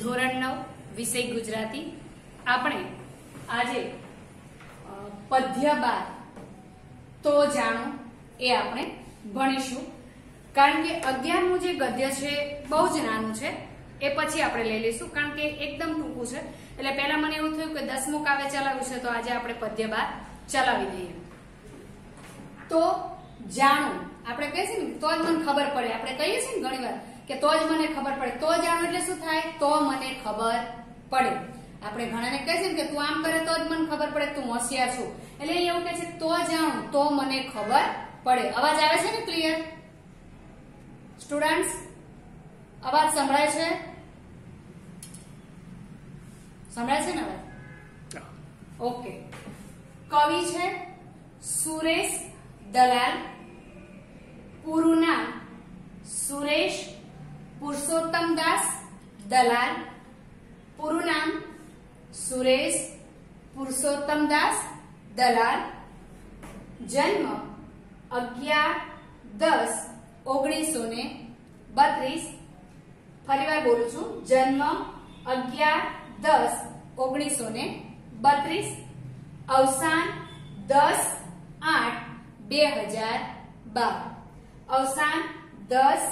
ધોરણ નવ, વિષય ગુજરાતી. આપણે આજે પદ્ય બાર તો જાણો, એ આપણે ભણીશું. કારણ કે અગિયારનું જે ગદ્ય છે, બહુ જ નાનું છે. એ પછી આપણે લઈ લઈશું, કારણ કે એકદમ ટૂંકું છે. એટલે પહેલા મને એવું થયું કે દસમું કાવ્ય ચલાવ્યું છે, તો આજે આપણે પદ્ય બાર ચલાવી દઈએ. તો જાણો, આપણે કહીએ છીએ ને, તો જ મને ખબર પડે. આપણે કહીએ છીએ ને ઘણી વાર કે તો જ મને ખબર પડે. તો જાણું એટલે શું થાય? તો મને ખબર પડે. આપણે ઘણાને કહે છે કે તું આમ કરે તો જ મને ખબર પડે તું હોશિયાર છું. એટલે એ એવું કહે છે તો જાણું તો મને ખબર પડે. અવાજ આવે છે ને ક્લિયર સ્ટુડન્ટ્સ અવાજ સંભળાય છે? સંભળાય છે ને અવાજ? ઓકે. કવિ છે સુરેશ દલાલ. પૂરું નામ સુરેશ પુરુષોત્તમ દાસ દલાલ પૂરું નામ સુરેશ પુરુષોત્તમ દાસ દલાલ જન્મ અગિયાર દસ ઓગણીસો ને બત્રીસ ફરીવાર બોલું છું. જન્મ અગિયાર દસ ઓગણીસો ને બત્રીસ અવસાન, દસ આઠ બે હજાર બાર. અવસાન, દસ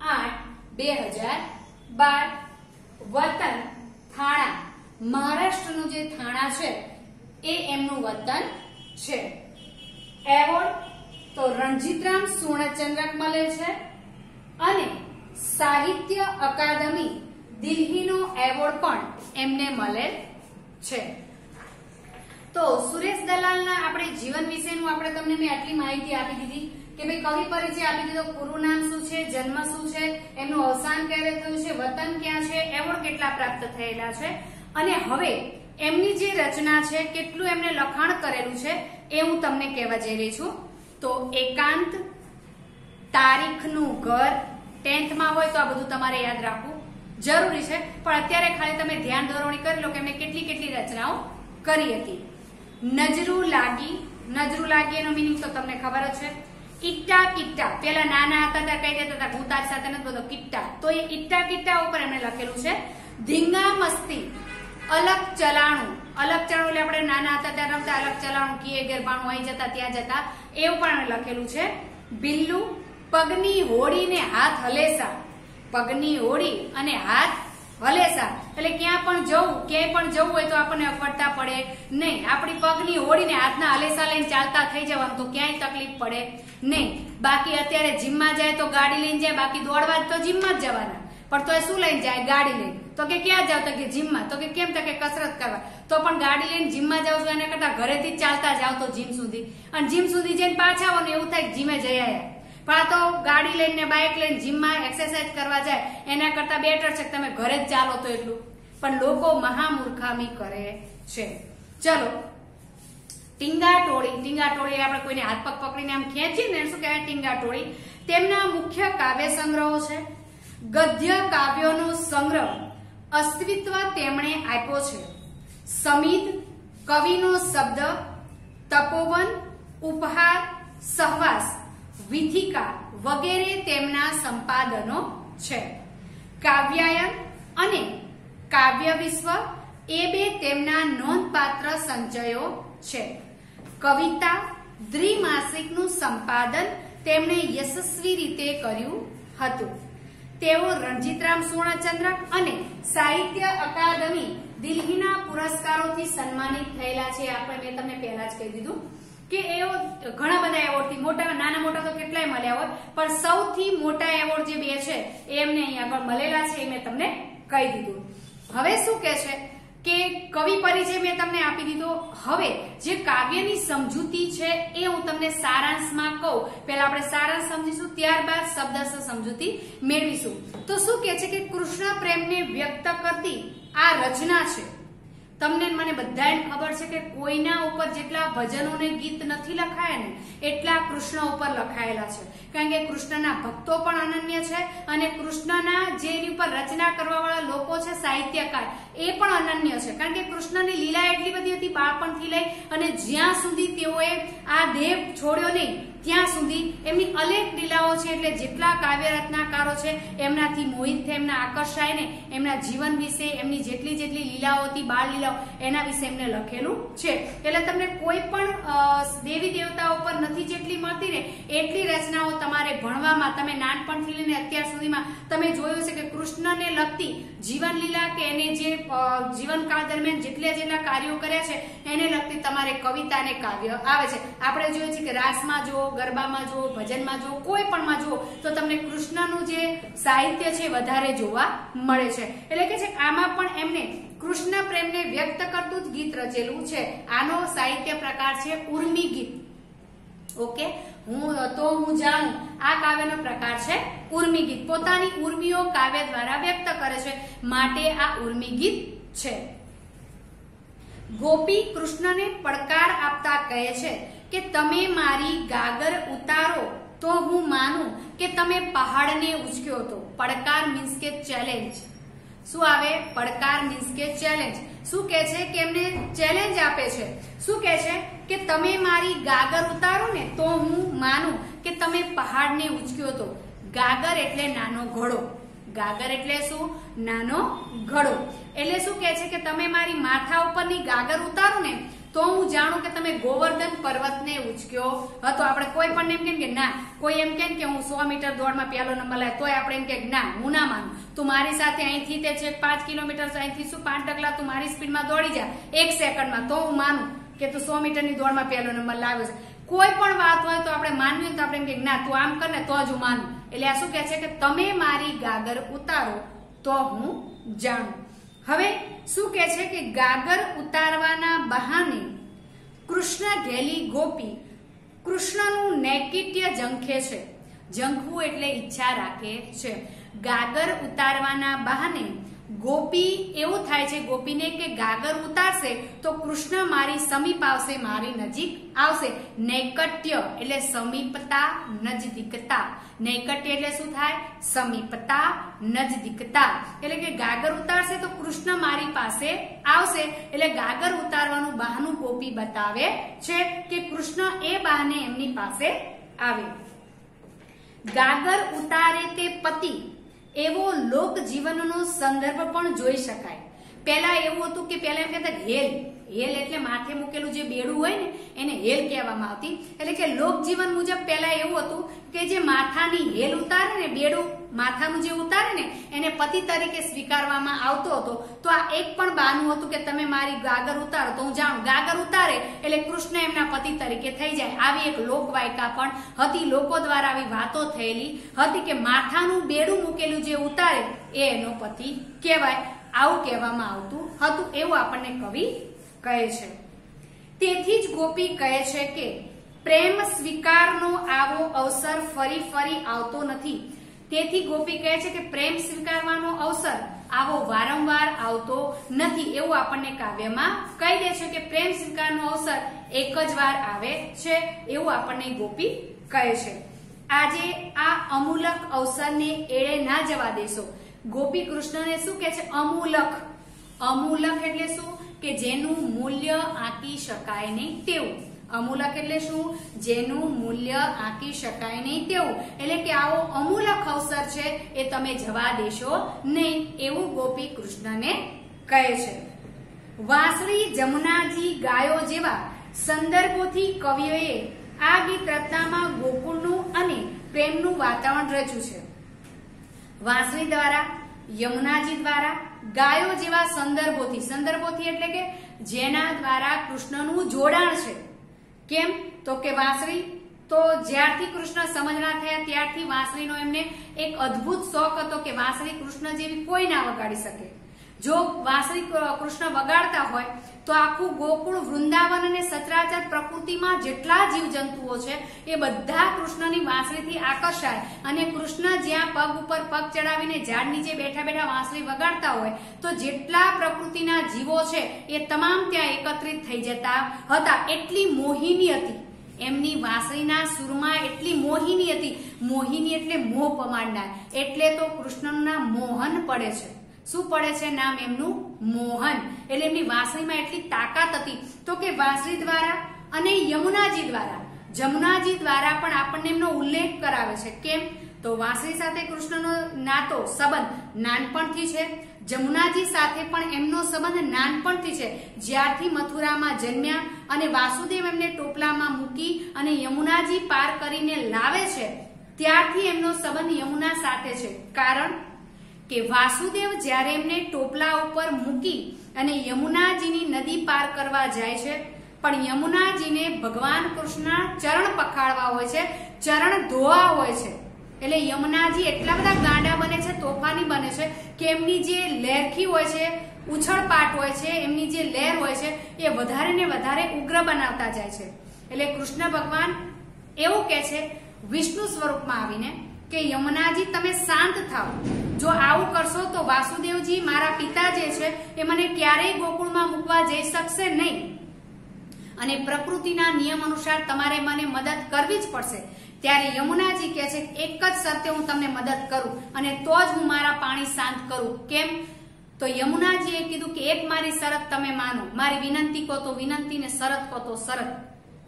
આઠ બે હજાર બાર. વતન થાણા. મહારાષ્ટ્રનું જે થાણા છે, એ એમનું વતન છે. એવોર્ડ તો રણજીતરામ સુવર્ણચંદ્રક મળે છે અને સાહિત્ય અકાદમી દિલ્હીનો એવોર્ડ પણ એમને મળેલ છે. તો સુરેશ દલાલના આપણે જીવન વિશેનું આપણે તમને મેં આટલી માહિતી આપી દીધી. કે ભાઈ કવિ પરિચય આપી દીધો પૂરું નામ શું છે, જન્મ શું છે, એમનું અવસાન ક્યારે થયું છે, વતન ક્યાં છે, એવોર્ડ કેટલા પ્રાપ્ત થયેલા છે. અને હવે એમની જે રચના છે, કેટલું એમને લખાણ કરેલું છે, એ હું તમને કહેવા જઈ રહી છું. તો એકાંત તારીખનું ઘર ટેન્થમાં હોય તો આ બધું તમારે યાદ રાખવું જરૂરી છે. પણ અત્યારે ખાલી તમે ધ્યાન દોરવણી કરી લો કે એમને કેટલી કેટલી રચનાઓ કરી હતી. નજરું લાગી નજરું લાગી એનો મિનિંગ તો તમને ખબર જ છે. ઇટ્ટા કિટ્ટા પેલા નાના હતા ત્યાં કહી દેતા હતા ભૂતાજ સાથે નથી બધો કિટ્ટા તો એ ઇટ્ટા કિટ્ટા ઉપર એમણે લખેલું છે ધીંગા મસ્તી અલગ ચલાણું અલગ ચલાણું એટલે આપણે નાના હતા ત્યારે રમતા અલગ ચલાણું કીએ ગરબાણું અહીં જતા ત્યાં જતા એવું પણ લખેલું છે બિલ્લુ પગની હોડીને હાથ હલેસા પગની હોડી અને હાથ હલેસા એટલે ક્યાં પણ જવું, ક્યાંય પણ જવું હોય તો આપણને અફડતા પડે. નહીં, આપણી પગની હોડીને હાથના હલેસા લઈને ચાલતા થઈ જવાનું તો ક્યાંય તકલીફ પડે. નહીં, બાકી અત્યારે જીમમાં જાય તો ગાડી લઈને જાય, બાકી દોડવા તો જીમમાં જ જવાના. પણ તો એ શું લઈને જાય? ગાડી લઈને. તો કે ક્યાં જાવ તો કે જીમમાં? તો કે કેમ તો કે કસરત કરવા. તો પણ ગાડી લઈને જીમમાં જાવ છો, એના કરતા ઘરેથી જ ચાલતા જાવ તો જીમ સુધી. અને જીમ સુધી જઈને પાછા આવો ને એવું થાય જીમે જઈ આયા. પણ તો ગાડી લઈને બાઇક લઈને જીમમાં એક્સરસાઇઝ કરવા જાય, એના કરતા બેટર છે તમે ઘરે જ ચાલો તો એટલું. પણ લોકો મહામૂર્ખામી કરે છે. ચલો. ટીંગા ટોળી ટીંગા ટોળી આપણે કોઈને હાથ પગ પકડીને આમ ખેંચીએ ને, શું કહેવાય ટીંગા ટોળી? તેમના મુખ્ય કાવ્ય સંગ્રહો છે. ગદ્ય કાવ્યોનો સંગ્રહ અસ્તિત્વ તેમણે આપ્યો છે. સમિત, કવિનો શબ્દ, તપોવન, ઉપહાર, સહવાસ. વિથિકા વગેરે તેમના સંપાદનો છે. કાવ્યાયન અને કાવ્ય વિશ્વ એ બે તેમના નોંધપાત્ર સંચયો છે. કવિતા દ્વિમાસિકનું સંપાદન તેમણે યશસ્વી રીતે કર્યું હતું. તેઓ રણજીતરામ સુવર્ણચંદ્રક અને સાહિત્ય અકાદમી દિલ્હીના પુરસ્કારોથી સન્માનિત થયેલા છે. આપણે મેં તમને પહેલા જ કહી દીધું. કે એવો ઘણા બધા એવોર્ડથી મોટા, નાના મોટા તો કેટલાય મળ્યા હોય, પણ સૌથી મોટા એવોર્ડ જે બે છે, એ એમને અહીંયા આગળ મળેલા છે એ મેં તમને કહી દીધું. હવે શું કે છે? કે કવિ પરિચય મેં તમને આપી દીધો. હવે જે કાવ્યની સમજૂતી છે એ હું તમને સારાંશમાં કહું. પહેલા આપણે સારાંશ સમજીશું, ત્યારબાદ શબ્દસ્થ સમજૂતી મેળવીશું. તો શું કે છે કે કૃષ્ણ પ્રેમને વ્યક્ત કરતી આ રચના છે? તમને મને બધાને ખબર છે કે કોઈના ઉપર જેટલા ભજનો ને ગીત નથી લખાયા ને એટલા કૃષ્ણ ઉપર લખાયેલા છે. કારણ કે કૃષ્ણના ભક્તો પણ અનન્ય છે અને કૃષ્ણના જે એની ઉપર રચના કરવા વાળા લોકો છે, સાહિત્યકાર, એ પણ અનન્ય છે. કારણ કે કૃષ્ણની લીલા એટલી બધી હતી બાળપણથી લઈ અને જ્યાં સુધી તેઓએ આ દેહ છોડ્યો નહીં, ત્યાં સુધી એમની અનેક લીલાઓ છે, એટલે જેટલા કાવ્ય રચનાકારો છે, એમનાથી મોહિત થઈ એમના આકર્ષાય ને, એમના જીવન વિશે એમની જેટલી જેટલી લીલાઓ હતી બાળ લીલાઓ એના વિશે એમને લખેલું છે. એટલે તમને કોઈ પણ દેવી દેવતાઓ પર નથી જેટલી મળતી ને એટલી રચનાઓ તમારે ભણવામાં, તમે નાનપણથી લઈને અત્યાર સુધીમાં તમે જોયું છે કે કૃષ્ણને લગતી જીવન લીલા કે એને જે જીવનકાળ દરમિયાન જેટલા જેટલા કાર્યો કર્યા છે, એને લગતી તમારે કવિતા અને કાવ્ય આવે છે. આપણે જોઈએ છીએ કે રાસમાં જુઓ, ગરબામાં જુઓ, ભજનમાં જુઓ, કોઈ પણમાં જુઓ, તો તમને કૃષ્ણનું જે સાહિત્ય છે વધારે જોવા મળે છે. એટલે કે છે, આમાં પણ એમને કૃષ્ણ પ્રેમને વ્યક્ત કરતું જ ગીત રચેલું છે. આનો સાહિત્ય પ્રકાર છે ઉર્મી ગીત. ઓકે? હું તો હું જાણું. આ કાવ્યનો પ્રકાર છે ઉર્મી ગીત. પોતાની ઉર્મિઓ કાવ્ય દ્વારા વ્યક્ત કરે છે. માટે આ ઉર્મી ગીત છે. ગોપી કૃષ્ણને પડકાર આપતા કહે છે કે તમે મારી ગાગર ઉતારો તો હું માનું કે તમે પહાડને ઉચક્યો હતો. પડકાર મીન્સ કે ચેલેન્જ શું આવે? પડકાર મીન્સ કે ચેલેન્જ શું કે છે કે એમને ચેલેન્જ આપે છે? શું કે છે કે તમે મારી ગાગર ઉતારો ને તો હું માનું કે તમે પહાડને ઉચક્યો હતો. ગાગર એટલે નાનો ઘોડો. ગાગર એટલે શું? નાનો ઘડો. એટલે શું કે છે કે તમે મારી માથા ઉપરની ગાગર ઉતારો ને તો હું જાણું કે તમે ગોવર્ધન પર્વતને ઉચક્યો હતો. આપણે કોઈ પણ એમ કે ના, કોઈ એમ કે હું સો મીટર દોડમાં પહેલો નંબર લાવ્યો, તોય આપણે એમ કે ના, હું ના માનું. તું મારી સાથે અહીંથી તે છે પાંચ કિલોમીટર અહીંથી શું પાંચ ડગલા તું મારી સ્પીડમાં દોડી જા? એક સેકન્ડમાં. તો હું માનું કે તું સો મીટરની દોડમાં પહેલો નંબર લાવ્યો છે. કોઈ પણ વાત હોય તો આપણે માનવી તો આપણે એમ કે ના, તું આમ કર ને તો જ હું માનું. એટલે આ શું કહે છે કે તમે મારી ગાગર ઉતારો તો હું જાણું. હવે શું કે છે કે ગાગર ઉતારવાના બહાને કૃષ્ણ ઘેલી ગોપી કૃષ્ણનું નૈકિત્ય જંખે છે. જંખવું એટલે ઈચ્છા રાખે છે. ગાગર ઉતારવાના બહાને ગોપી, એવું થાય છે ગોપીને કે ગાગર ઉતારશે તો કૃષ્ણ મારી સમીપ આવશે, મારી નજીક આવશે. નૈકટ્ય એટલે સમીપતા, નજદીકતા. નૈકટ્ય એટલે શું થાય? સમીપતા, નજદીકતા. એટલે કે ગાગર ઉતારશે તો કૃષ્ણ મારી પાસે આવશે. એટલે ગાગર ઉતારવાનું બહાનું ગોપી બતાવે છે કે કૃષ્ણ એ બહાને એમની પાસે આવે. ગાગર ઉતારે તે પતિ એવો લોક જીવનનો સંદર્ભ પણ જોઈ શકાય. પહેલા એવું હતું કે પહેલા એમ કહેતા હેલ. હેલ એટલે માથે મૂકેલું જે બેડું હોય ને, એને હેલ કહેવામાં આવતી. એટલે કે લોક જીવન મુજબ પહેલા એવું હતું કે જે માથાની હેલ ઉતારે ને બેડું માથાનું જે ઉતારે ને, એને પતિ તરીકે સ્વીકારવામાં આવતો હતો. તો આ એક પણ બાનું હતું કે તમે મારી ગાગર ઉતારો, તો હું જાણું, ગાગર ઉતારે એટલે કૃષ્ણ એમના પતિ તરીકે થઈ જાય. આવી એક લોકવાયકા પણ હતી. લોકો દ્વારા આવી વાતો થયેલી હતી કે માથાનું બેડું મૂકેલું જે ઉતારે, એ એનો પતિ કહેવાય. આવું કહેવામાં આવતું હતું. એવું આપણને કવિ કહે છે. તેથી જ ગોપી કહે છે કે, પ્રેમ સ્વીકારનો આવો અવસર ફરી ફરી આવતો નથી. તેથી ગોપી કહે છે કે પ્રેમ સ્વીકારવાનો અવસર આવો વારંવાર આવતો નથી એવું આપણને કાવ્યમાં કહી દે છે કે પ્રેમ સ્વીકારનો અવસર એક જ વાર આવે છે એવું આપણને ગોપી કહે છે. આજે આ અમૂલક અવસરને એળે ના જવા દેશો. ગોપી કૃષ્ણને શું કે છે? અમૂલક. અમૂલક એટલે શું? કે જેનું મૂલ્ય આંકી શકાય નહીં તેવું. અમૂલક એટલે શું? જેનું મૂલ્ય આંકી શકાય નહીં તેવું. એટલે કે આવો અમૂલક અવસર છે, એ તમે જવા દેશો નહીં, એવું ગોપી કૃષ્ણને કહે છે. વાસળી જમુનાજી ગાયો જેવા સંદર્ભોથી કવિઓએ આ ગીત રચનામાં ગોકુળનું અને પ્રેમનું વાતાવરણ રચ્યું છે. વાંસળી દ્વારા, યમુનાજી દ્વારા, ગાયો જેવા સંદર્ભોથી સંદર્ભોથી એટલે કે જેના દ્વારા કૃષ્ણનું જોડાણ છે. કેમ? તો કે વાંસળી તો જ્યારથી કૃષ્ણ સમજણા થયા, ત્યારથી વાંસળીનો એમને એક અદ્ભુત શોખ હતો કે વાંસળી કૃષ્ણ જેવી કોઈ ના વગાડી શકે. જો વાસરી કૃષ્ણ વગાડતા હોય, તો આખું ગોકુળ વૃંદાવન અને સચરાચર પ્રકૃતિમાં જેટલા જીવજંતુઓ છે, એ બધા કૃષ્ણની વાંસળીથી આકર્ષાય. અને કૃષ્ણ જ્યાં પગ ઉપર પગ ચડાવીને ઝાડ નીચે બેઠા બેઠા વાંસળી વગાડતા હોય, તો જેટલા પ્રકૃતિના જીવો છે, એ તમામ ત્યાં એકત્રિત થઈ જતા હતા. એટલી મોહિની હતી. એમની વાંસળીના સુરમાં એટલી મોહિની હતી. મોહિની એટલે મોહ પમાડનાર. એટલે તો કૃષ્ણના મોહન પડે છે. શું પડે છે નામ એમનું? મોહન. એટલે એમની વાંસળીમાં એટલી તાકાત હતી. તો કે વાંસળી દ્વારા અને યમુનાજી દ્વારા. જમુનાજી દ્વારા પણ આપણને એમનો ઉલ્લેખ કરાવે છે. કેમ? તો વાંસળી સાથે કૃષ્ણનો નાતો સંબંધ નાનપણથી છે. જમુનાજી સાથે પણ એમનો સંબંધ નાનપણથી છે. જ્યારથી મથુરામાં જન્મ્યા અને વાસુદેવ એમને ટોપલામાં મૂકી અને યમુનાજી પાર કરીને લાવે છે, ત્યારથી એમનો સંબંધ યમુના સાથે છે. કારણ? કે વાસુદેવ જ્યારે એમને ટોપલા ઉપર મૂકી અને યમુનાજીની નદી પાર કરવા જાય છે, પણ યમુનાજીને ભગવાન કૃષ્ણ ચરણ પખાડવા હોય છે, ચરણ ધોવા હોય છે. એટલે યમુનાજી એટલા બધા ગાંડા બને છે, તોફાની બને છે, કે એમની જે લહેરખી હોય છે, ઉછળપાટ હોય છે, એમની જે લહેર હોય છે, એ વધારે ને વધારે ઉગ્ર બનાવતા જાય છે. એટલે કૃષ્ણ ભગવાન એવું કે છે, વિષ્ણુ સ્વરૂપમાં આવીને કે યમુનાજી, તમે શાંત થાઓ. જો આવું કરશો તો વાસુદેવજી મારા પિતા જે છે, એ મને ક્યારેય ગોકુળમાં મૂકવા જઈ શકશે નહીં. અને પ્રકૃતિના નિયમ અનુસાર તમારે મને મદદ કરવી જ પડશે. ત્યારે યમુનાજી કહે છે, એક જ શરતે હું તમને મદદ કરું અને તો જ હું મારા પાણી શાંત કરું. કેમ? તો યમુનાજીએ કીધું કે, એક મારી શરત તમે માનો. મારી વિનંતી કહો તો વિનંતી ને શરત કહો તો શરત.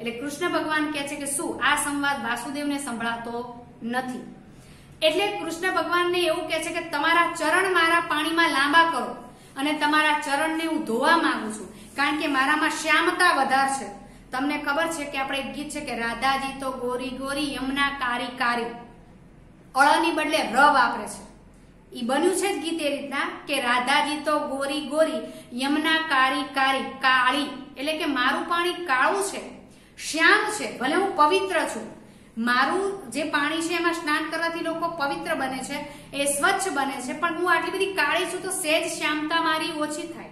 એટલે કૃષ્ણ ભગવાન કહે છે કે, શું આ સંવાદ વાસુદેવને સંભળાતો નથી? એટલે કૃષ્ણ ભગવાનને એવું કહે છે કે તમારા ચરણ મારા પાણીમાં લાંબા કરો અને તમારા ચરણને હું ધોવા માંગુ છું. કારણ કે મારામાં શ્યામતા વધાર છે. તમને ખબર છે કે આપણે એક ગીત છે કે રાધાજી તો ગોરી ગોરી યમના કારી કારી. અળની બદલે ર વાપરે છે. એ બન્યું છે જ ગીત એ રીતના કે રાધાજી તો ગોરી ગોરી યમના કારી કારી કાળી. એટલે કે મારું પાણી કાળું છે, શ્યામ છે, ભલે હું પવિત્ર છું. મારું જે પાણી છે એમાં સ્નાન કરવાથી લોકો પવિત્ર બને છે, એ સ્વચ્છ બને છે, પણ હું આટલી બધી કાળી છું તો સેજ શ્યામતા મારી ઓછી થાય.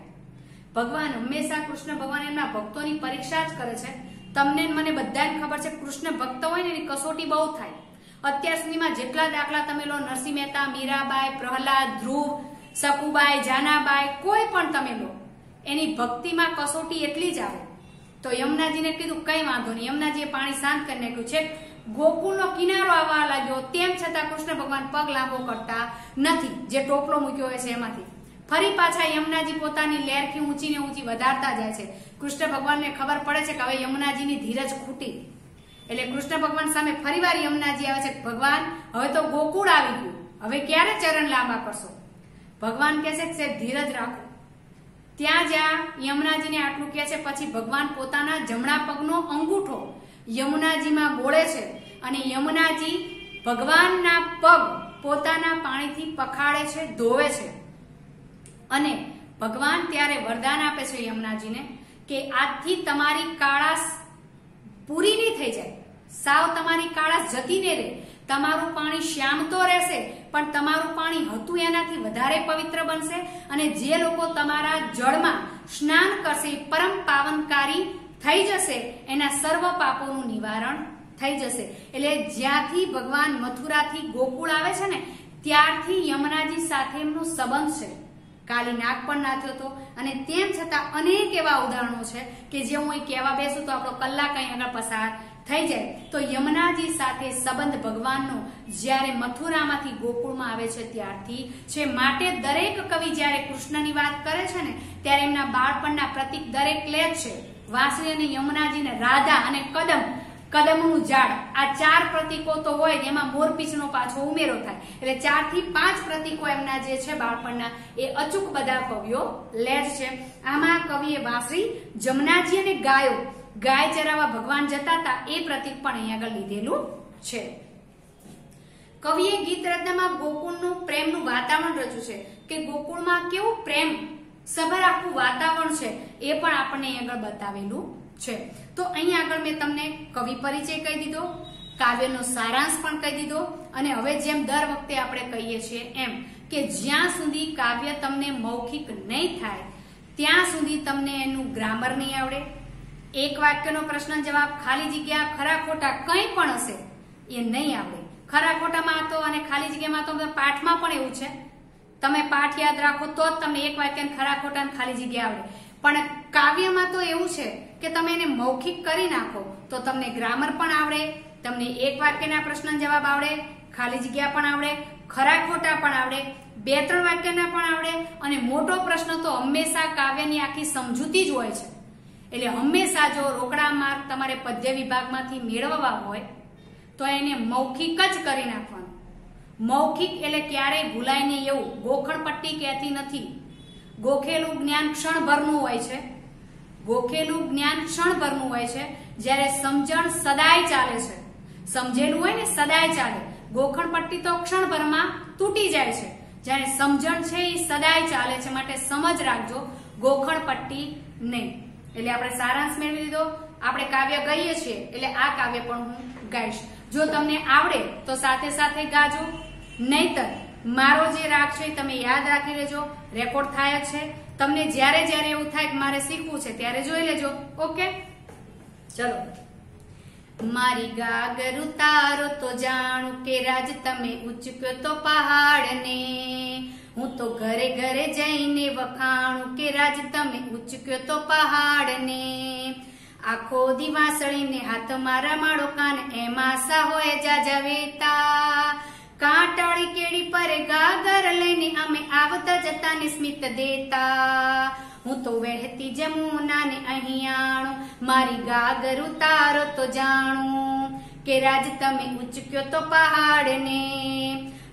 ભગવાન હંમેશા કૃષ્ણ ભગવાન એમના ભક્તોની પરીક્ષા જ કરે છે. તમને મને બધાને ખબર છે, કૃષ્ણ ભક્ત હોય ને એની કસોટી બહુ થાય. અત્યાર સુધીમાં જેટલા દાખલા તમે લો, નરસિંહ મહેતા, મીરાબાઈ, પ્રહલાદ, ધ્રુવ સકુબાઈ જાનાબાઈ, કોઈ પણ તમે લો, એની ભક્તિમાં કસોટી એટલી જ આવે. તો યમુનાજીને કીધું, કઈ વાંધો નહીં, યમુનાજીએ પાણી શાંત કરી નાખ્યું છે. ગોકુળનો કિનારો આવવા લાગ્યો. તેમ છતાં કૃષ્ણ ભગવાન પગ લાંબો કરતા નથી. જે ટોપલો મૂક્યો હોય છે એમાંથી. ફરી પાછા યમુનાજી પોતાની લહેરથી ઊંચીને ઊંચી વધારતા જાય છે. કૃષ્ણ ભગવાનને ખબર પડે છે કે હવે યમુનાજીની ધીરજ ખૂટી. એટલે કૃષ્ણ ભગવાન સામે ફરીવાર યમુનાજી આવે છે ભગવાન, હવે તો ગોકુળ આવી ગયું. હવે ક્યારે ચરણ લાંબા કરશો? ભગવાન કહે છે કે ધીરજ રાખો. ત્યાં જ્યાં યમુનાજીને આટલું કહે છે, પછી ભગવાન પોતાના જમણા પગનો અંગૂઠો યમુનાજીમાં બોળે છે અને યમુનાજી ભગવાનના પગ પોતાના પાણીથી પખાડે છે, ધોવે છે. અને ભગવાન ત્યારે વરદાન આપે છે યમુનાજીને કે આજથી તમારી કાળાસ પૂરી નહીં થઈ જાય. સાવ તમારી કાળાસ જતી નહીં રહે. તમારું પાણી શ્યામ તો રહેશે, પણ તમારું પાણી હતું એનાથી વધારે પવિત્ર બનશે અને જે લોકો તમારા જળમાં સ્નાન કરશે પરમ પાવનકારી થઈ જશે. એના સર્વ પાપોનું નિવારણ થઈ જશે. એટલે જ્યાંથી ભગવાન મથુરાથી ગોકુળ આવે છે ને, ત્યારથી યમુનાજી સાથે એમનો સંબંધ છે. કાલી નાગ પણ નાચ્યો હતો. અને તેમ છતાં અનેક એવા ઉદાહરણો છે કે જે હું કહેવા બેસું તો આપણો કલાક અહીં આગળ પસાર થઈ જાય. તો યમુનાજી સાથે સંબંધ ભગવાનનો જ્યારે મથુરામાંથી ગોકુળમાં આવે છે ત્યારથી છે માટે દરેક કવિ જ્યારે કૃષ્ણની વાત કરે છે ને, ત્યારે એમના બાળપણના પ્રતિક દરેક લે છે. વાંસળી અને યમુનાજી રાધા અને કદમ, કદમનું ઝાડ આ ચાર પ્રતીકો તો હોય એમાં મોરપીંછનો પાછો ઉમેરો થાય. એટલે ચારથી પાંચ પ્રતીકો એમના જે છે બાળપણના, એ અચૂક બધા કવિઓ લે છે. આમાં કવિએ વાસરી જમનાજી અને ગાયો. ગાય ચરાવવા ભગવાન જતા હતા એ પ્રતીક પણ અહીંયા આગળ લીધેલું છે. કવિએ ગીત રત્નમાં ગોકુળનું પ્રેમનું વાતાવરણ રચ્યું છે કે ગોકુળમાં કેવું પ્રેમ સભર આખું વાતાવરણ છે એ પણ આપણને અહીં આગળ બતાવેલું છે. તો અહીં આગળ મેં તમને કવિ પરિચય કહી દીધો, કાવ્યનો સારાંશ પણ કહી દીધો, અને હવે જેમ દર વખતે આપણે કહીએ છીએ એમ કે જ્યાં સુધી કાવ્ય તમને મૌખિક નહીં થાય, ત્યાં સુધી તમને એનું ગ્રામર નહીં આવડે. એક વાક્યનો પ્રશ્ન જવાબ ખાલી જગ્યા ખરા ખોટા કંઈ પણ હશે એ નહીં આવડે. ખરા ખોટામાં તો અને ખાલી જગ્યામાં તો પાઠમાં પણ એવું છે. તમે પાઠ યાદ રાખો તો જ તમને એક વાક્ય ખરા ખોટા ખાલી જગ્યા આવડે. પણ કાવ્યમાં તો એવું છે કે તમે એને મૌખિક કરી નાખો તો તમને ગ્રામર પણ આવડે, તમને એક વાક્યના પ્રશ્ન જવાબ આવડે, ખાલી જગ્યા પણ આવડે, ખરા ખોટા પણ આવડે, બે ત્રણ વાક્યના પણ આવડે અને મોટો પ્રશ્ન તો હંમેશા કાવ્યની આખી સમજૂતી જ હોય છે. એટલે હંમેશા જો રોકડા માર્ક તમારે પદ્ય વિભાગમાંથી મેળવવા હોય, તો એને મૌખિક જ કરી નાખવાનું. મૌખિક એટલે ક્યારેય ભૂલાય નહીં એવું ગોખણ પટ્ટી કહેતી નથી. ગોખેલું જ્ઞાન ક્ષણભરનું હોય છે. ગોખેલું જ્ઞાન ક્ષણભરનું હોય છે. જ્યારે સમજણ સદાય ચાલે છે. સમજેલું હોય ને સદાય ચાલે. ગોખણ પટ્ટી તો ક્ષણભરમાં તૂટી જાય છે. જ્યારે સમજણ છે એ સદાય ચાલે છે માટે સમજ રાખજો. ગોખણ પટ્ટી નહીં. એટલે આપણે સારાંશ મેળવી લીધો. આપણે કાવ્ય ગાઈએ છીએ. એટલે આ કાવ્ય પણ હું ગાઈશ. જો તમને આવડે તો સાથે સાથે ગાજો. નહીતર, મારો જે રાગ છે તમે યાદ રાખી લેજો, રેકોર્ડ થાય છે. તમને જ્યારે જ્યારે એવું થાય કે મારે શીખવું છે ત્યારે જોઈ લેજો, ઓકે? ચલો. મારી ગાગર ઉતારો તો જાણું કે રાજ તમે ઉચક્યો તો પહાડને. હું તો ઘરે ઘરે જઈને વખાણું કે રાજ તમે ઉચક્યો તો પહાડને. આખો દિવાસળીને હાથ મારા માળો કાન, એમાં સા હોય જાજા વેતા. કાંટાળી કેડી પર ગાગર લઈને અમે આવતા જતા ને સ્મિત દેતા. હું તો વહેતી જમુના ને અહીંયાણું મારી ગાગર ઉતારો તો જાણું કે રાજ તમે ઉચક્યો તો પહાડને.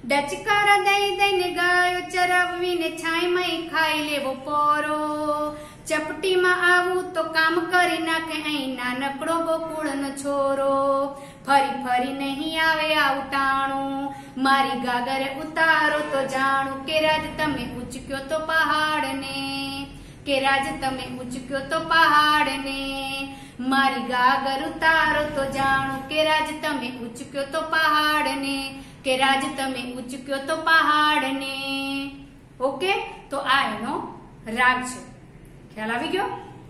ડચકારા દઈ દઈને ગાયો ચરાવીને છાંયમય ખાઈ લેવો પોરો. ચપટીમાં આવું તો કામ કરી નાખે અહીં નાનકડો ગોકુળનો છોરો. ફરી ફરી નહીં આવે આવટાણું મારી ગાગરે ઉતારો તો જાણું કે રાજ તમે ઉચક્યો તો પહાડને. કે રાજ તમે ઉચક્યો તો પહાડને. મારી ગાગર ઉતારો તો જાણું કે રાજ તમે ઉચક્યો તો પહાડને. કે રાજ તમે ઉચક્યો તો પહાડને. ઓકે? તો આ એનો રાગ છે. ખ્યાલ આવી ગયો?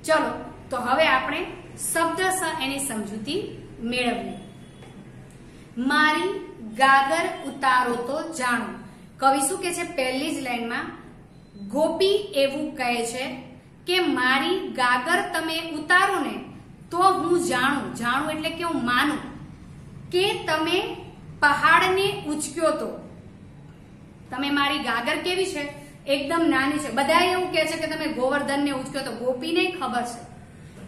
ચલો, તો હવે આપણે શબ્દ એની સમજૂતી મેળવીએ. મારી ગાગર ઉતારો તો જાણો. કવિ શું કે છે? પહેલી જ લાઈનમાં, ગોપી એવું કહે છે કે, મારી ગાગર તમે ઉતારો ને તો હું જાણું. જાણું એટલે કે હું માનું. કે તમે પહાડને ઉચક્યો તો. તમે મારી ગાગર કેવી છે? એકદમ નાની છે. બધા એવું કહે છે કે, તમે ગોવર્ધનને ઉચક્યો તો. ગોપીને ખબર છે.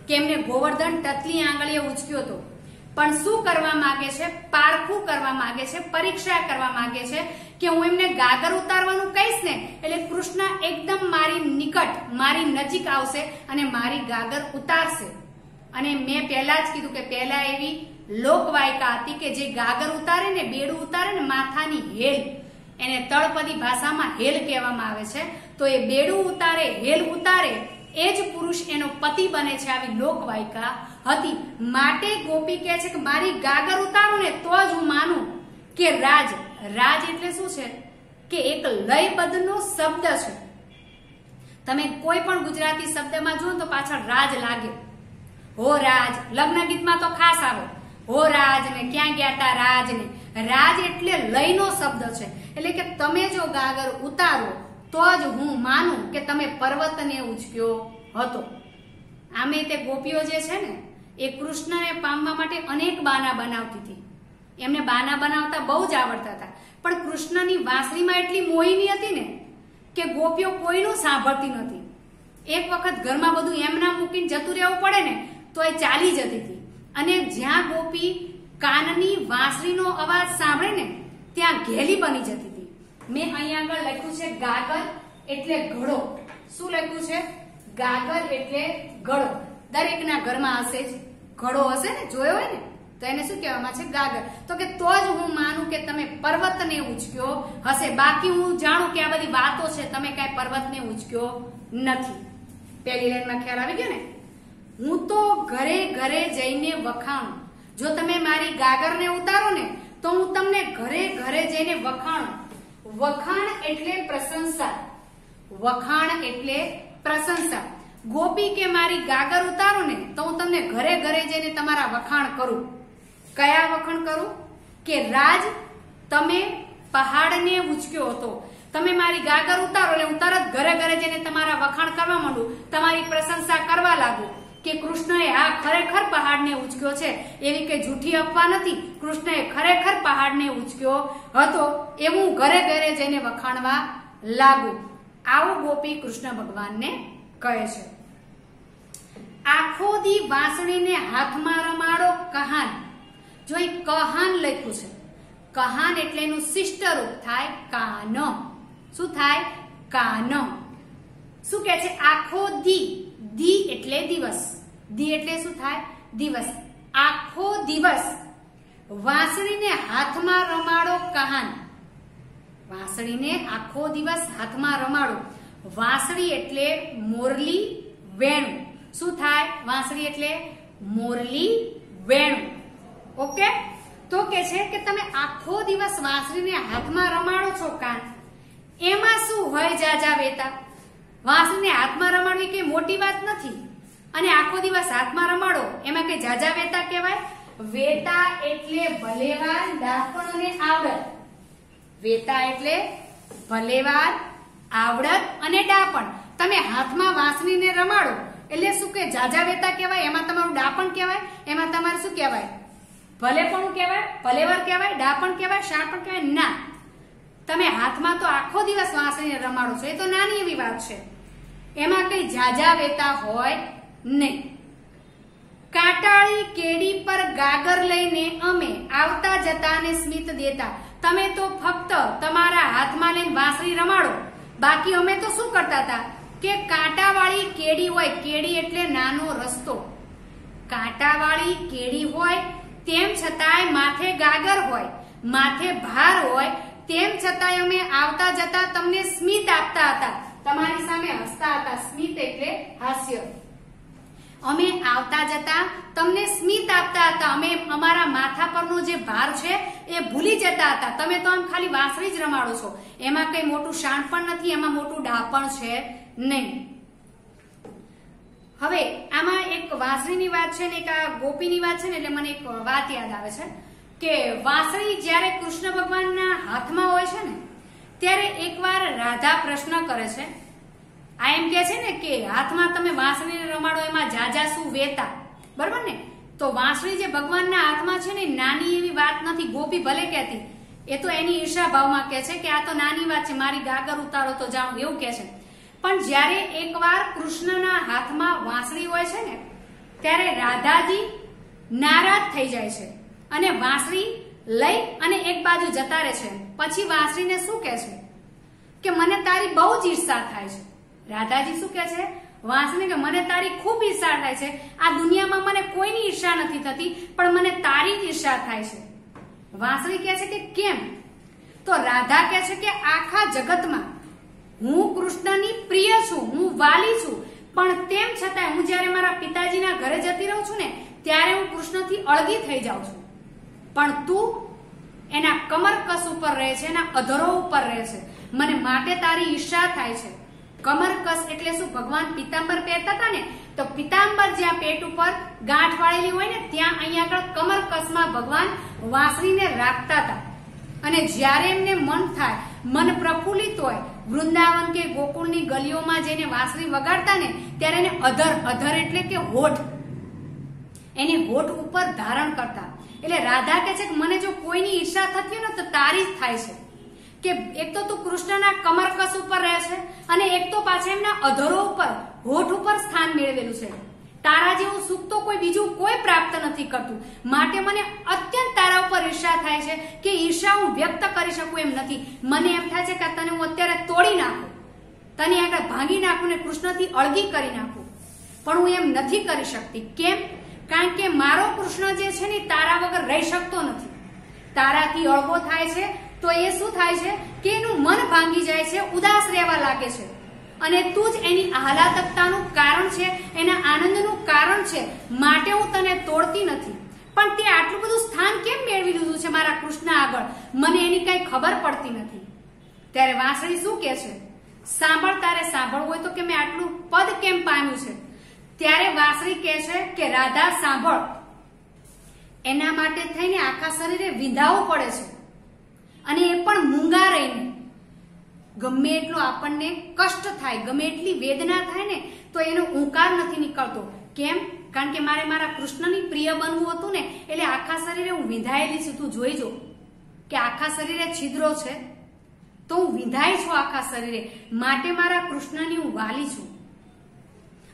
કે એમને ગોવર્ધન ટતલી આંગળીએ ઉચક્યો તો. પણ શું કરવા માંગે છે? પારખું કરવા માંગે છે? પરીક્ષા કરવા માંગે છે? કે હું એમને ગાગર ઉતારવાનું કહીશ ને, એટલે કૃષ્ણ એકદમ મારી નિકટ, મારી નજીક આવશે અને મારી ગાગર ઉતારશે. અને મેં પહેલા જ કીધું કે પહેલા એવી લોકવાયકા હતી કે જે ગાગર ઉતારે ને, બેડું ઉતારે ને, માથાની હેલ. એને તળપદી ભાષામાં હેલ કહેવામાં આવે છે. તો એ બેડું ઉતારે, હેલ ઉતારે એ જ પુરુષ એનો પતિ બને છે આવી લોકવાયકા. હતી. માટે ગોપી કહે છે કે મારી ગાગર ઉતારો ને તો જ હું માનું કે રાજ રાજ એટલે શું છે? કે એક લયબદ્ધનો શબ્દ છે. તમે કોઈ પણ ગુજરાતી શબ્દમાં જુઓ તો પાછળ રાજ લાગે. હો રાજ, લગ્ન ગીતમાં તો ખાસ આવે. હો રાજ ને ક્યાં ગયા તા રાજ ને? રાજ એટલે લયનો શબ્દ છે. એટલે કે તમે જો ગાગર ઉતારો તો જ હું માનું કે તમે પર્વતને ઉચક્યો હતો. આમે તે ગોપીઓ જે છે ને, એ કૃષ્ણને પામવા માટે અનેક બાના બનાવતી હતી. એમને બાના બનાવતા બહુ જ આવડતા હતા. પણ કૃષ્ણની વાંસળીમાં એટલી મોહિની હતી ને કે ગોપીઓ કોઈનું સાંભળતી નથી એક વખત ઘરમાં બધું એમના મૂકીને જતું રહેવું પડે ને, તો એ ચાલી જતી હતી. અને જ્યાં ગોપી કાનની વાંસળીનો અવાજ સાંભળે ને, ત્યાં ઘેલી બની જતી. મેં અહીંયા આગળ લખ્યું છે ગાગર એટલે ઘડો. શું લખ્યું છે? ગાગર એટલે ઘડો. દરેકના ઘરમાં હશે જ. ઘડો હશે ને? જોયો હોય ને? તો એને શું કહેવામાં છે? ગાગર. તો કે તો જ હું માનું કે તમે પર્વતને ઉચક્યો હશે. બાકી હું જાણું કે આ બધી વાતો છે, તમે કઈ પર્વતને ઉચક્યો નથી. પહેલી લાઈનમાં ખ્યાલ આવી ગયો ને? હું તો ઘરે ઘરે જઈને વખાણું. જો તમે મારી ગાગરને ઉતારો ને, તો હું તમને ઘરે ઘરે જઈને વખાણું. વખાણ એટલે પ્રશંસા. વખાણ એટલે પ્રશંસા. ગોપી કે મારી ગાગર ઉતારો ને તો હું તમને ઘરે ઘરે જઈને તમારા વખાણ કરું. કયા વખાણ કરું? કે રાજ, તમે પહાડને ઉચક્યો હતો. તમે મારી ગાગર ઉતારો એટલે હું તરત ઘરે ઘરે જઈને તમારા વખાણ કરવા માંડું. તમારી પ્રશંસા કરવા લાગુ. કે કૃષ્ણએ આ ખરેખર પહાડને ઉચક્યો છે? એવી કે જૂઠી અફવા નથી? કૃષ્ણએ ખરેખર પહાડને ઉચક્યો હતો એવું ઘરે ઘરે જઈને વખાણવા લાગુ. આવું ગોપી કૃષ્ણ ભગવાનને કહે છે. આખો દી વાંસળીને હાથમાં રમાડો કહાન. જો એ કહાન લખ્યું છે. કહાન એટલે એનું શિષ્ટ રૂપ થાય કાન. શું થાય? કાન. શું કે છે? આખો દી દી એટલે દિવસ. દી એટલે શું થાય? દિવસ. આખો દિવસ વાંસળીને હાથમાં રમાડો કહાન. વાંસળીને આખો દિવસ હાથમાં રમાડો. વાંસળી એટલે મોરલી વેણું. શું થાય? વાંસળી એટલે મોરલી વેણું. ઓકે? તો કે છે કે તમે આખો દિવસ વાંસળીને હાથમાં રમાડો છો કાન. એમાં શું હોય જાજા વેતા? વાંસળીને હાથમાં રમાડવી કઈ મોટી વાત નથી. અને આખો દિવસ હાથમાં રમાડો, એમાં કઈ જાજા વેતા કહેવાય? વેતા એટલે ભલેવાન ડાપણ અને આવડત. વેતા એટલે ભલેવાર આવડત અને ડાપણ. તમે હાથમાં વાંસળીને રમાડો, એટલે શું કે જાજા વેતા કહેવાય? એમાં તમારું ડાપણ કહેવાય? એમાં તમારે શું કહેવાય? ભલે પણ કહેવાય? ભલેવાર કહેવાય? ડાપણ કહેવાય? શાપણ કહેવાય? ના. તમે હાથમાં તો આખો દિવસ વાંસળીને રમાડો છો, એ તો નાની એવી વાત છે. એમાં કઈ જાજા વેતા હોય નહીં. કાટાળી કેડી પર ગાગર લઈને અમે આવતા જતાને સ્મિત દેતા. તમે તો ફક્ત તમારા હાથમાં લઈને વાંસળી રમાડો. બાકી અમે તો શું કરતા હતા? કે કાંટાવાળી કેડી હોય, કેડી એટલે નાનો રસ્તો. કાંટાવાળી કેડી હોય, તેમ છતાંય માથે ગાગર હોય, માથે ભાર હોય તેમ છતાંય અમે આવતા જતા તમને સ્મિત આપતા હતા. તમારી સામે હસતા હતા. સ્મિત એટલે હાસ્ય. અમે આવતા જતા તમને સ્મિત આપતા હતા. અમે અમારા માથા પરનો જે ભાર છે એ ભૂલી જતા હતા. તમે તો આમ ખાલી વાંસળી જ રમાડો છો. એમાં કઈ મોટું શાણપણ નથી, એમાં મોટું ડાપણ છે નહીં. હવે આમાં એક વાંસળીની વાત છે ને એક આ ગોપીની વાત છે ને એટલે મને એક વાત યાદ આવે છે. કે વાંસળી જ્યારે કૃષ્ણ ભગવાનના હાથમાં હોય છે ને, ત્યારે એકવાર રાધા પ્રશ્ન કરે છે. આ એમ કે છે ને કે હાથમાં તમે વાંસળીને રમાડો, એમાં જાજા શું વેતા. બરોબર ને? તો વાંસળી જે ભગવાનના હાથમાં છે ને, નાની એવી વાત નથી, ગોપી ભલે કહેતી, એ તો એની ઈર્ષા ભાવમાં કે છે કે આ તો નાની વાત છે, મારી ગાગર ઉતારો તો જાઉં, એવું કે છે. પણ જ્યારે એકવાર કૃષ્ણના હાથમાં વાંસળી હોય છે ને, ત્યારે રાધાજી નારાજ થઈ જાય છે. અને વાંસળી લઈ અને એક બાજુ જતા રહે છે. પછી વાંસળીને શું કહે છે? કે મને તારી બહુ જ ઈર્ષા થાય છે. રાધાજી શું કે છે? વાંસળી કે મને તારી ખૂબ ઈર્ષા થાય છે. આ દુનિયામાં મને કોઈની ઈર્ષા નથી થતી, પણ મને તારી જ ઈર્ષા થાય છે. વાંસળી કહે છે કે કેમ? તો રાધા કહે છે કે આખા જગતમાં હું કૃષ્ણની પ્રિય છું, હું વાલી છું. પણ તેમ છતાં હું જ્યારે મારા પિતાજીના ઘરે જતી રહું છું ને, ત્યારે હું કૃષ્ણથી અળગી થઈ જાઉં છું. પણ તું એના કમરકસ ઉપર રહે છે, એના અધરો ઉપર રહે છે. મને માટે તારી ઈર્ષા થાય છે. કમરકસ એટલે શું? ભગવાન પિતાંબર પહેરતા હતા ને, તો પિતાંબર જ્યાં પેટ ઉપર ગાંઠ વાળેલી હોય ને, ત્યાં અહીંયા આગળ કમરકસમાં ભગવાન વાસરીને રાખતા હતા. અને જ્યારે એમને મન થાય, મન પ્રફુલ્લિત હોય, વૃંદાવન કે ગોકુળની ગલીઓમાં જઈને વાંસળી વગાડતા ને, ત્યારે એને અધર અધર એટલે કે હોઠ એને હોઠ ઉપર ધારણ કરતા. એટલે રાધા કે છે કે મને જો કોઈની ઈર્ષા થતી હોય ને તો તારી જ થાય છે. કે એક તો તું કૃષ્ણના કમરકસ ઉપર રહે છે અને એક તો પાછા એમના અધરો ઉપર, હોઠ ઉપર સ્થાન મેળવેલું છે. તારા જેવું સુખ તો કોઈ બીજું કોઈ પ્રાપ્ત નથી કરતું. માટે મને અત્યંત તારા ઉપર ઈર્ષા થાય છે કે ઈર્ષા હું વ્યક્ત કરી શકું એમ નથી. મને એમ થાય છે કે તને હું અત્યારે તોડી નાખું. તને આગળ ભાંગી નાખું ને કૃષ્ણથી અળગી કરી નાખું. પણ હું એમ નથી કરી શકતી. કેમ? કારણ કે મારો કૃષ્ણ જે છે ને તારા વગર રહી શકતો નથી. તારાથી અળગો થાય છે, તો એ શું થાય છે કે એનું મન ભાંગી જાય છે, ઉદાસ રહેવા લાગે છે. અને તું જ એની આહલાદકતાનું કારણ છે, એના આનંદનું કારણ છે, માટે હું તને તોડતી નથી. પણ તે આટલું બધું સ્થાન કેમ મેળવી લીધું છે મારા કૃષ્ણ આગળ? મને એની કઈ ખબર પડતી નથી. ત્યારે વાંસળી શું કે છે? સાંભળ, તારે સાંભળવું હોય તો કે મેં આટલું પદ કેમ પામ્યું છે? ત્યારે વાંસળી કહે છે કે, રાધા, સાંભળ. એના માટે થઈને આખા શરીરે વિંધાવું પડે છે. અને એ પણ મૂંગા રહીને. ગમે એટલો આપણને કષ્ટ થાય, ગમે એટલી વેદના થાય ને, તો એનો ઓંકાર નથી નીકળતો. કેમ? કારણ કે મારે મારા કૃષ્ણની પ્રિય બનવું હતું ને, એટલે આખા શરીરે હું વિંધાયેલી છું. તું જોઈજો કે આખા શરીરે છિદ્રો છે. તો હું વિંધાય છું આખા શરીરે. માટે મારા કૃષ્ણની હું વાલી છું.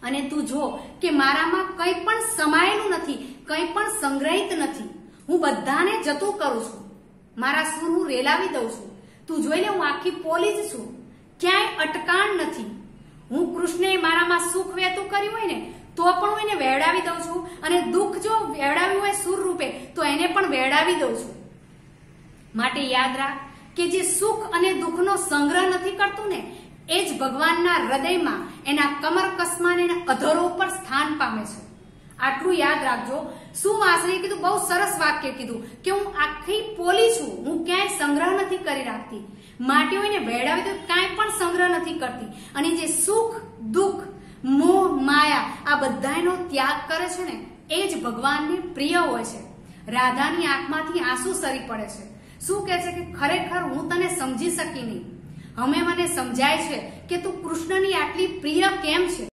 અને તું જો કે મારામાં કંઈ પણ સમાયેલું નથી, કંઈ પણ સંગ્રહિત નથી, હું બધાને જતું કરું છું, મારા સુર હું રેલાવી દઉં છું, તું જોઈને હું આખી પોલી જ છું, ક્યાંય અટકાણ નથી. હું કૃષ્ણે મારામાં સુખ વહેતું કર્યું હોય ને, તો પણ હું એને વેડાવી દઉં છું, અને દુઃખ જો વેડાવ્યું હોય સુર રૂપે, તો એને પણ વેડાવી દઉં છું. માટે યાદ રાખ કે જે સુખ અને દુઃખનો સંગ્રહ નથી કરતું ને એ જ ભગવાનના હૃદયમાં એના કમર કસમાન એના અધરો ઉપર સ્થાન પામે છે. આટલું યાદ રાખજો. શું વાસણીએ કીધું? બહુ સરસ વાક્ય કીધું કે હું આખી પોલી છું. હું ક્યાંય સંગ્રહ નથી કરી રાખતી. માટે હોય ને વેડાવી તો કાંઈ પણ સંગ્રહ નથી કરતી. અને જે સુખ, દુઃખ, મોહ, માયા આ બધાનો ત્યાગ કરે છે ને, એ જ ભગવાનને પ્રિય હોય છે. રાધાની આંખમાંથી આંસુ સરી પડે છે. શું કહે છે કે ખરેખર હું તને સમજી શકી નહીં? હવે મને સમજાય છે કે તું કૃષ્ણની આટલી પ્રિય કેમ છે?